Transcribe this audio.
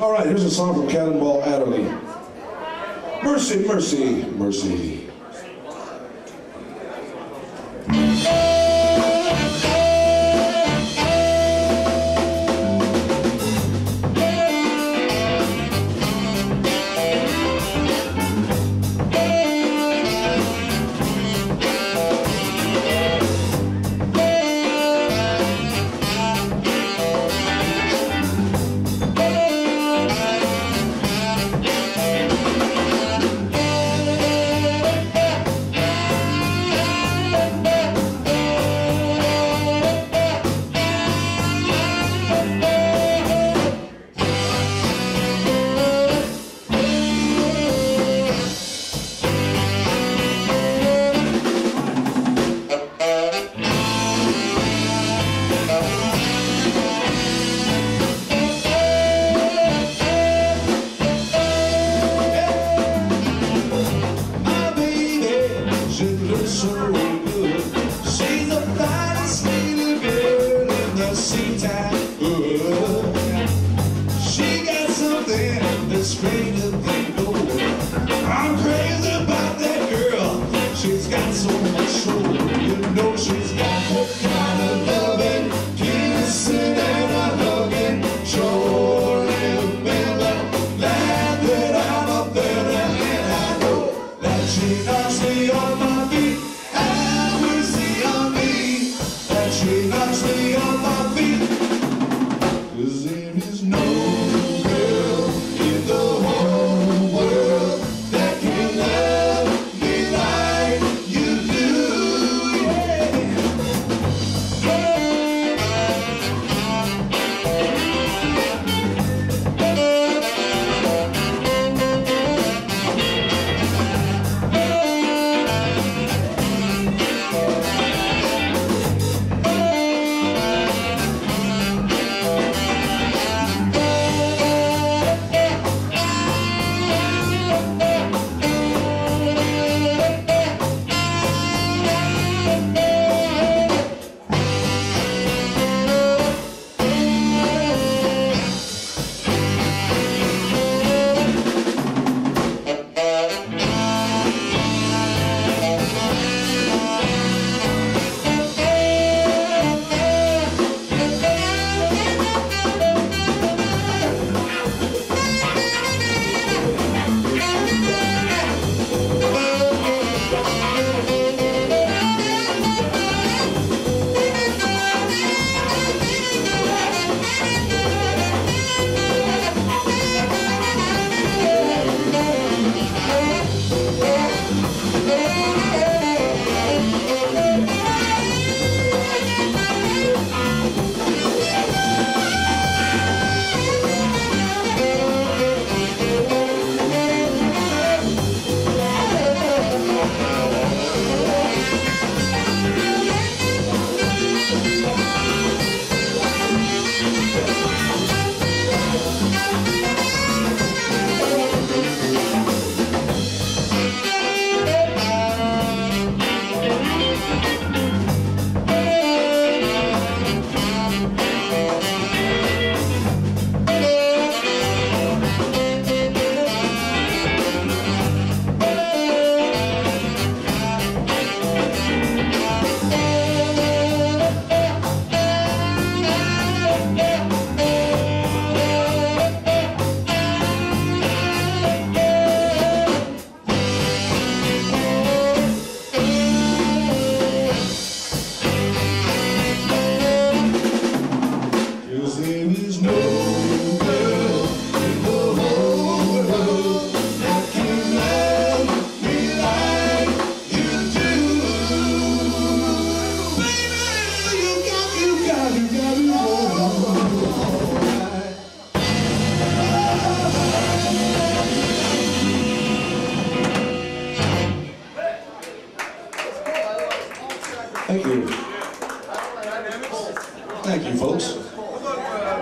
All right, here's a song from Cannonball Adderley. Mercy, mercy, mercy. The. She got something that's stranger than gold. I'm crazy about that girl. She's got so much soul. You know she's got that kind of loving, and I know that she knocks me on my feet. That she knocks me on Thank you. Thank you, folks.